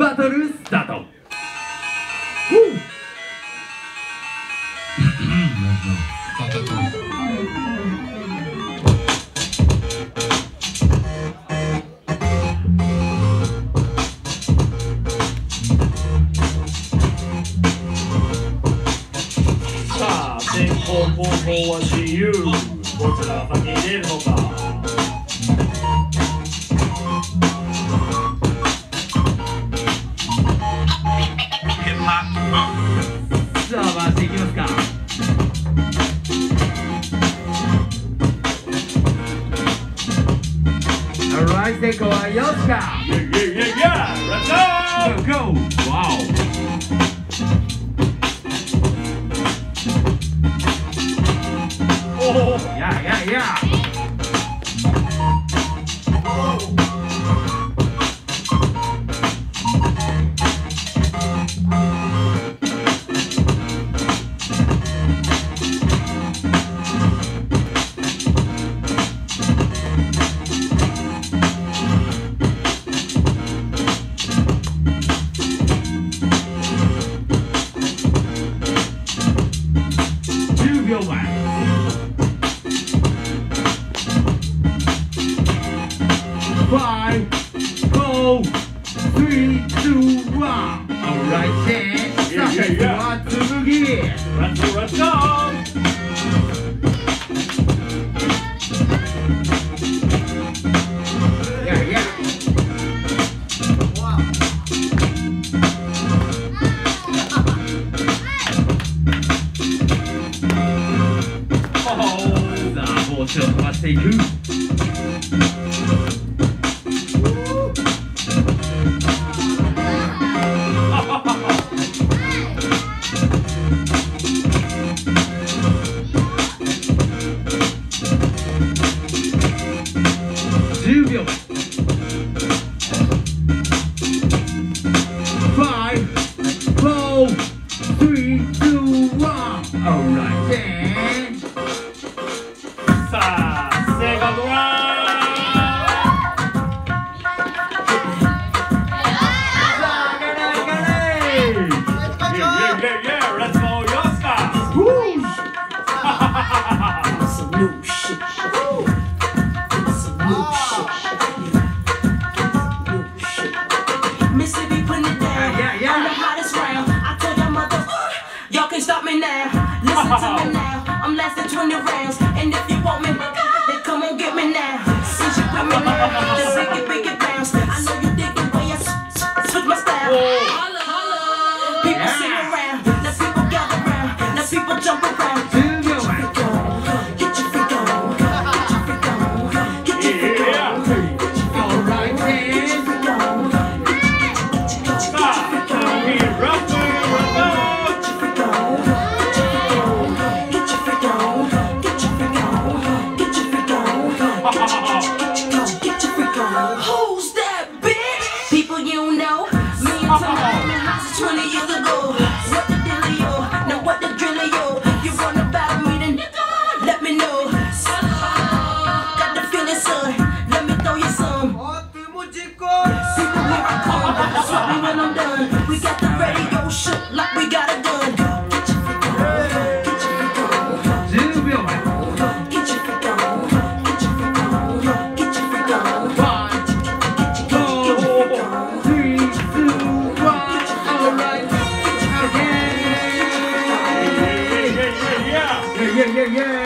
バトルスタート。さあ先攻後攻は自由。どちらが先に出るのか。Alright, go Yeah, yeah, yeah, yeah. Go. Wow. Oh. Yeah, yeah, yeah. 10秒前 Five, four, three, two, one. Alright, then. torture. I say who? Can stop me now. Listen to me now. I'm lasting 20 rounds. And if you want me, then come on get me now. Since you put me now, just big it, big it bounce. I know you dig the way I switch my style. Holla, holla. People Yeah. sing around. Now people gather round. Now people jump around. You know, me and Tom been hostage 20 years ago. Yeah, yeah.